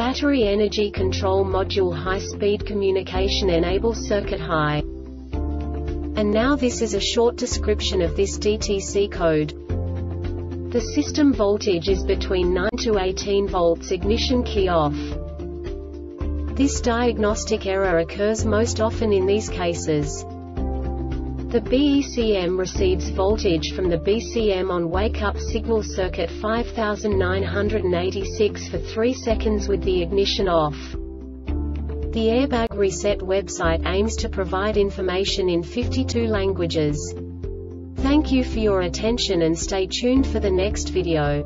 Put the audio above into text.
Battery Energy Control Module High-Speed Communication Enable Circuit High. And now this is a short description of this DTC code. The system voltage is between 9 to 18 volts ignition key off. This diagnostic error occurs most often in these cases. The BECM receives voltage from the BCM on wake-up signal circuit 5986 for 3 seconds with the ignition off. The Airbag Reset website aims to provide information in 52 languages. Thank you for your attention and stay tuned for the next video.